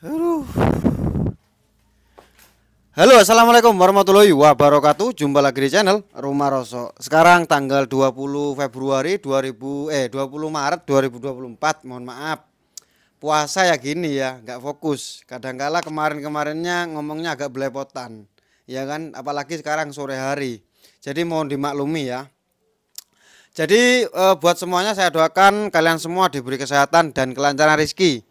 Aduh. Halo assalamualaikum warahmatullahi wabarakatuh. Jumpa lagi di channel Rumah Roso Sekarang tanggal 20 Februari 2000 eh 20 Maret 2024 Mohon maaf. Puasa ya gini ya nggak fokus. Kadangkala kemarin-kemarinnya ngomongnya agak belepotan. Ya kan apalagi sekarang sore hari. Jadi mohon dimaklumi ya. Jadi eh, buat semuanya saya doakan kalian semua diberi kesehatan dan kelancaran rezeki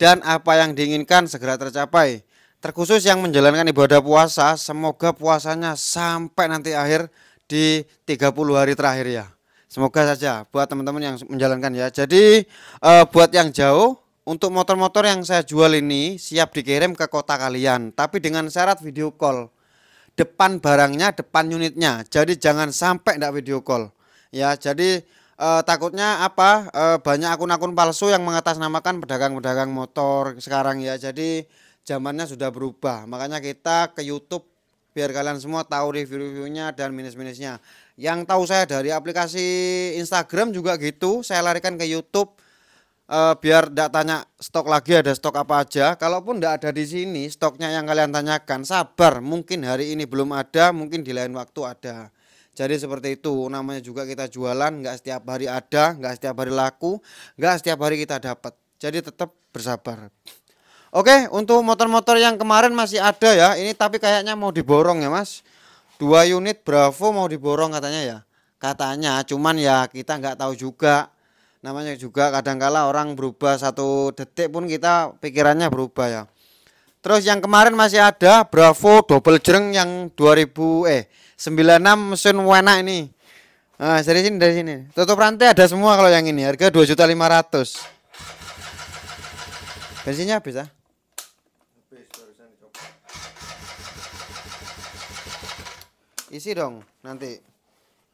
dan apa yang diinginkan segera tercapai. Terkhusus yang menjalankan ibadah puasa, semoga puasanya sampai nanti akhir di 30 hari terakhir ya. Semoga saja buat teman-teman yang menjalankan ya. Jadi eh, buat yang jauh untuk motor-motor yang saya jual ini siap dikirim ke kota kalian, tapi dengan syarat video call. Depan barangnya, depan unitnya. Jadi jangan sampai enggak video call ya jadi eh, takutnya apa? Eh, banyak akun-akun palsu yang mengatasnamakan pedagang-pedagang motor sekarang ya. Jadi zamannya sudah berubah. Makanya kita ke YouTube biar kalian semua tahu review-reviewnya dan minus-minusnya. Yang tahu saya dari aplikasi Instagram juga gitu. Saya larikan ke YouTube eh, biar tidak tanya stok lagi ada stok apa aja. Kalaupun tidak ada di sini stoknya yang kalian tanyakan sabar. Mungkin hari ini belum ada mungkin di lain waktu ada jadi seperti itu namanya juga kita jualan nggak setiap hari ada nggak setiap hari laku nggak setiap hari kita dapat. Jadi tetap bersabar. Oke untuk motor-motor yang kemarin masih ada ya ini tapi kayaknya mau diborong ya mas. Dua unit Bravo mau diborong katanya ya. Katanya cuman ya kita nggak tahu juga. Namanya juga kadangkala orang berubah satu detik pun kita pikirannya berubah ya terus yang kemarin masih ada Bravo double jreng yang 2000 eh 96 mesin Wena ini. Nah, dari sini dari sini. Tutup rantai ada semua kalau yang ini. Harga 2.500. Bensinnya habis ah? Isi dong nanti.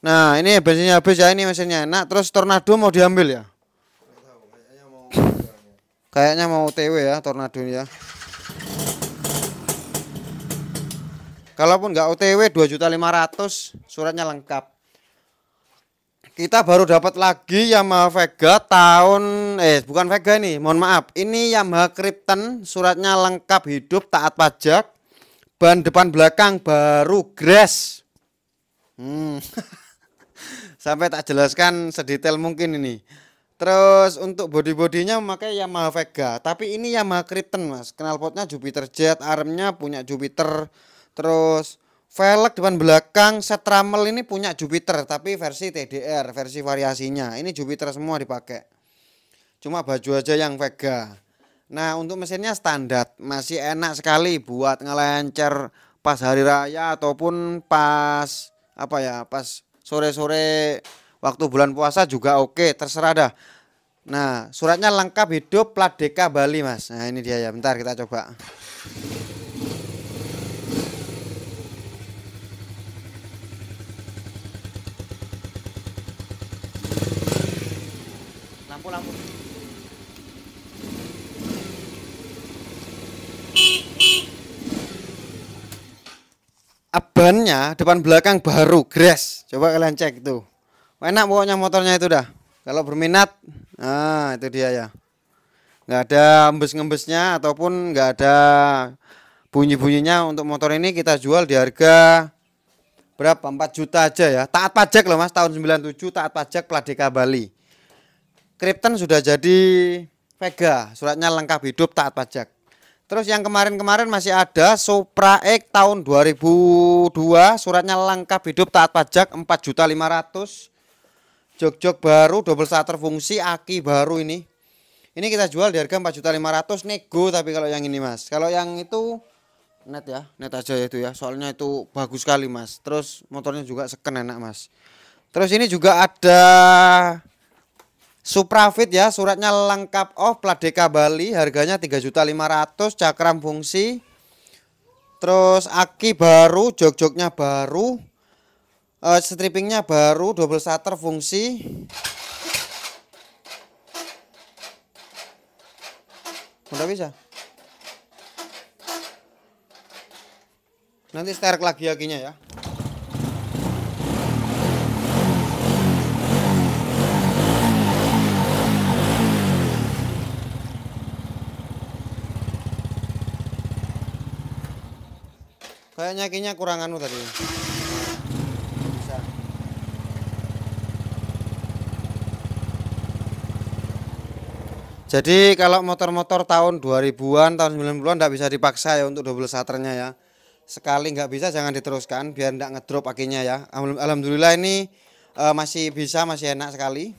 Nah, ini bensinnya habis ya ini mesinnya enak. Terus tornado mau diambil ya? Kayaknya mau TW ya tornado ya. Kalaupun nggak OTW 2.500 suratnya lengkap. Kita baru dapat lagi Yamaha Vega tahun eh bukan Vega ini, mohon maaf. Ini Yamaha Krypton suratnya lengkap hidup taat pajak. Ban depan belakang baru grass. Hmm. Sampai tak jelaskan sedetail mungkin ini. Terus untuk body-bodinya memakai Yamaha Vega, tapi ini Yamaha Krypton Mas. Knalpotnya Jupiter Jet, armnya punya Jupiter Terus velg depan belakang set ramel ini punya Jupiter tapi versi TDR, versi variasinya. Ini Jupiter semua dipakai. Cuma baju aja yang Vega. Nah, untuk mesinnya standar, masih enak sekali buat ngelencer pas hari raya ataupun pas apa ya, pas sore-sore waktu bulan puasa juga oke, terserah dah. Nah, suratnya lengkap hidup plat DK Bali, Mas. Nah, ini dia ya. Bentar kita coba. Lampu lampu abannya depan belakang baru grass. Coba kalian cek itu. Enak pokoknya motornya itu dah. Kalau berminat nah itu dia ya. Nggak ada embes-ngembesnya ataupun nggak ada bunyi-bunyinya untuk motor ini kita jual di harga berapa? 4 juta aja ya. Taat pajak loh mas tahun 97 taat pajak plat DK Bali Krypton sudah jadi Vega, suratnya lengkap hidup taat pajak. Terus yang kemarin-kemarin masih ada Supra X tahun 2002, suratnya lengkap hidup taat pajak 4.500. Jok-jok baru, double starter fungsi, aki baru ini. Ini kita jual di harga 4.500 nego tapi kalau yang ini Mas. Kalau yang itu net ya, net aja itu ya. Soalnya itu bagus sekali Mas. Terus motornya juga seken enak Mas. Terus ini juga ada Suprafit ya, suratnya lengkap oh plat DK Bali, harganya 3.500, cakram fungsi. Terus aki baru, jok-joknya baru. Uh, strippingnya baru, double shutter fungsi. Udah bisa. Nanti sterk lagi akinya ya. Saya nyakinya kurang anu tadi. Bisa. Jadi kalau motor-motor tahun 2000-an tahun 90-an tidak bisa dipaksa ya untuk double shutternya ya. Sekali nggak bisa jangan diteruskan biar tidak ngedrop akinya ya. Alhamdulillah ini uh, masih bisa masih enak sekali.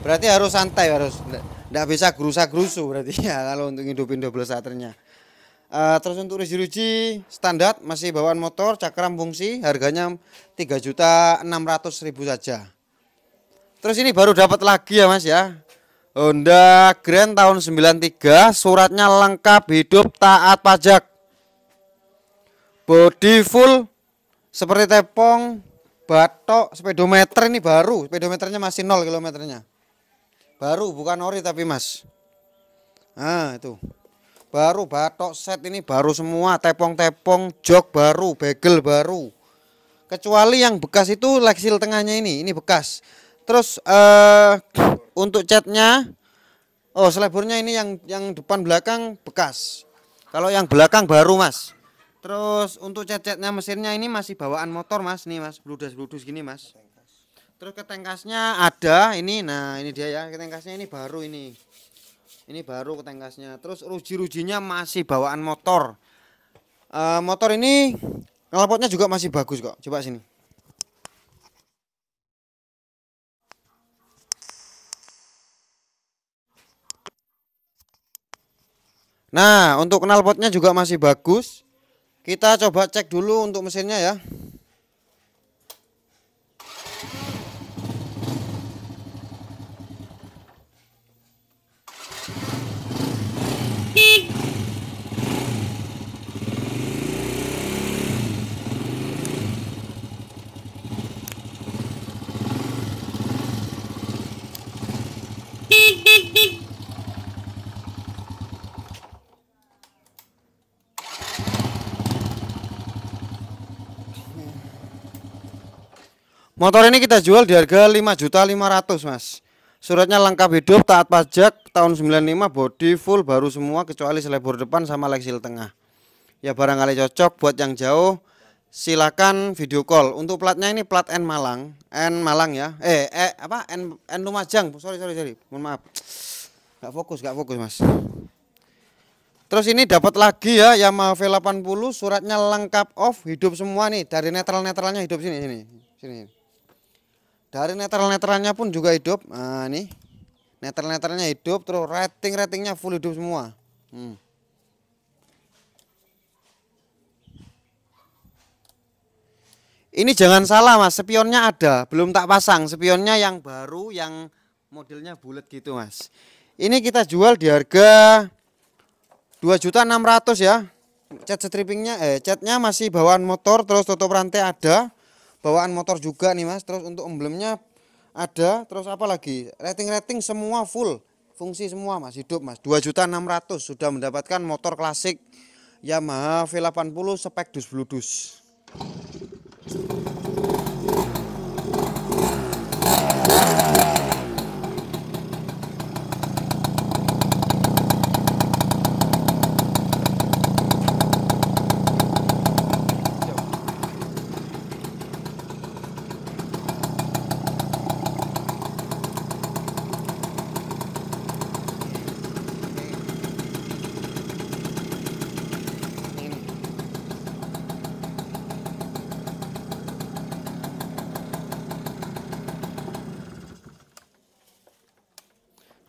Berarti harus santai harus. Tidak bisa gerusa gerusu berarti ya kalau untuk hidupin double shutternya Uh, terus untuk ruji-ruji standar masih bawaan motor cakram fungsi harganya 3.600.000 saja. Terus ini baru dapat lagi ya Mas ya. Honda Grand tahun 93 suratnya lengkap hidup taat pajak. Body full seperti tepong, batok, speedometer ini baru, speedometernya masih 0 kilometernya. Baru bukan ori tapi Mas. Nah, itu baru batok set ini baru semua tepong-tepong jok baru bagel baru. Kecuali yang bekas itu leksil tengahnya ini ini bekas. Terus uh, untuk catnya oh seleburnya ini yang yang depan belakang bekas. Kalau yang belakang baru mas. Terus untuk cat-catnya mesinnya ini masih bawaan motor mas. Nih mas bludas-bludus gini mas. Terus ketengkasnya ada ini nah ini dia ya ketengkasnya ini baru ini ini baru ketengkasnya. Terus ruji-rujinya masih bawaan motor. Uh, motor ini knalpotnya juga masih bagus kok. Coba sini. Nah untuk knalpotnya juga masih bagus. Kita coba cek dulu untuk mesinnya ya Motor ini kita jual di harga 5.500 mas. Suratnya lengkap hidup, taat pajak, tahun 95 body full baru semua kecuali selebor depan sama leksil tengah. Ya barangkali cocok buat yang jauh silakan video call. Untuk platnya ini plat N Malang N Malang ya. Eh, eh apa? N, N Lumajang. Sorry sorry sorry. Mohon maaf. Gak fokus gak fokus mas. Terus ini dapat lagi ya Yamaha V80 suratnya lengkap off hidup semua nih. Dari netral-netralnya hidup sini sini sini dari netral-netralnya pun juga hidup. Nah ini. Netral-netralnya hidup terus rating-ratingnya full hidup semua. Hmm. ini jangan salah mas. Spionnya ada belum tak pasang. Spionnya yang baru yang modelnya bulat gitu mas. Ini kita jual di harga 2.600 ya. Cat strippingnya eh catnya masih bawaan motor terus tutup rantai ada bawaan motor juga nih mas. Terus untuk emblemnya ada terus apa lagi? Rating-rating semua full. Fungsi semua mas. Hidup mas. 2.600 sudah mendapatkan motor klasik Yamaha V80 spek dus bludus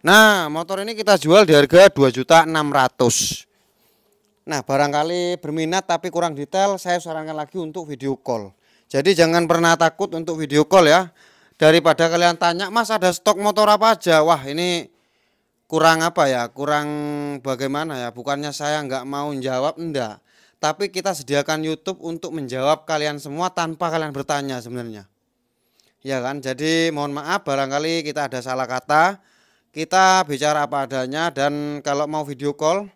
Nah, motor ini kita jual di harga 2.600. Nah, barangkali berminat tapi kurang detail, saya sarankan lagi untuk video call. Jadi jangan pernah takut untuk video call ya. Daripada kalian tanya, "Mas, ada stok motor apa aja?" Wah, ini kurang apa ya? Kurang bagaimana ya? Bukannya saya nggak mau jawab, enggak. Tapi kita sediakan YouTube untuk menjawab kalian semua tanpa kalian bertanya sebenarnya. Ya kan? Jadi mohon maaf barangkali kita ada salah kata kita bicara apa adanya dan kalau mau video call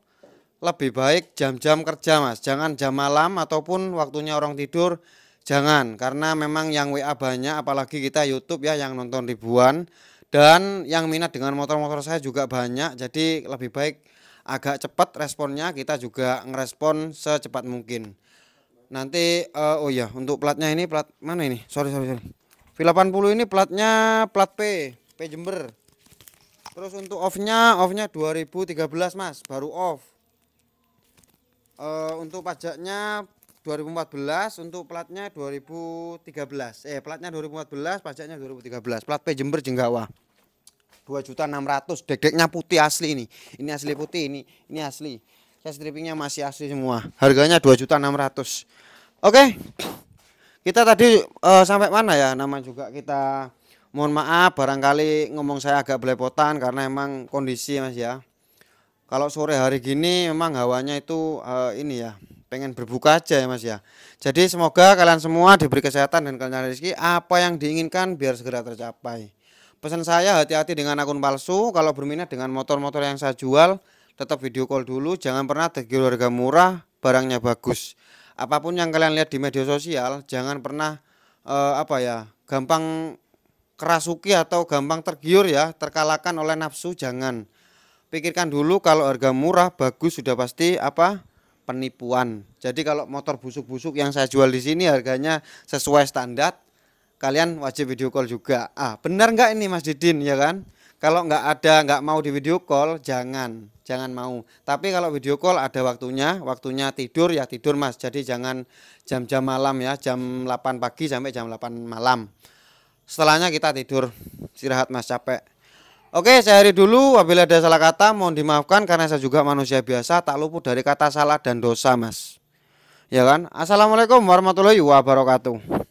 lebih baik jam-jam kerja mas. Jangan jam malam ataupun waktunya orang tidur jangan. Karena memang yang WA banyak apalagi kita YouTube ya yang nonton ribuan. Dan yang minat dengan motor-motor saya juga banyak jadi lebih baik agak cepat responnya kita juga ngerespon secepat mungkin. Nanti uh, oh ya untuk platnya ini plat mana ini? Sorry sorry sorry. V80 ini platnya plat P P Jember terus untuk offnya offnya 2013 mas. Baru off. Uh, untuk pajaknya 2014 untuk platnya 2013 eh platnya 2014 pajaknya 2013 plat P Jember Jenggawa 2 juta 600 dedeknya putih asli ini. Ini asli putih ini ini asli. Saya strippingnya masih asli semua. Harganya 2 juta 600 Oke. Kita tadi uh, sampai mana ya? Nama juga kita mohon maaf barangkali ngomong saya agak belepotan karena emang kondisi Mas ya. Kalau sore hari gini memang hawanya itu uh, ini ya, pengen berbuka aja ya Mas ya. Jadi semoga kalian semua diberi kesehatan dan kelancaran rezeki apa yang diinginkan biar segera tercapai. Pesan saya hati-hati dengan akun palsu, kalau berminat dengan motor-motor yang saya jual tetap video call dulu, jangan pernah tergiur harga murah, barangnya bagus apa pun yang kalian lihat di media sosial jangan pernah uh, apa ya gampang kerasuki atau gampang tergiur ya terkalahkan oleh nafsu jangan. Pikirkan dulu kalau harga murah bagus sudah pasti apa? Penipuan. Jadi kalau motor busuk-busuk yang saya jual di sini harganya sesuai standar kalian wajib video call juga. Ah benar nggak ini Mas Didin? Ya kan? Kalau nggak ada nggak mau di video call jangan. Jangan mau. Tapi kalau video call ada waktunya waktunya tidur ya tidur mas. Jadi jangan jam-jam malam ya jam 8 pagi sampai jam 8 malam setelahnya kita tidur istirahat mas capek. Oke saya hari dulu apabila ada salah kata mohon dimaafkan karena saya juga manusia biasa tak luput dari kata salah dan dosa mas. Ya kan? Assalamualaikum warahmatullahi wabarakatuh